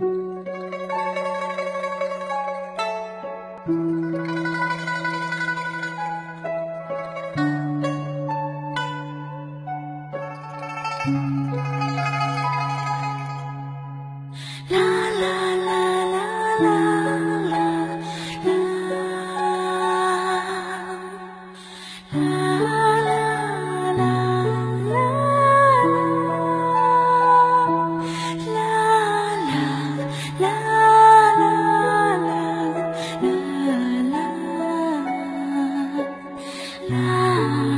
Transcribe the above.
啦啦啦啦啦。荡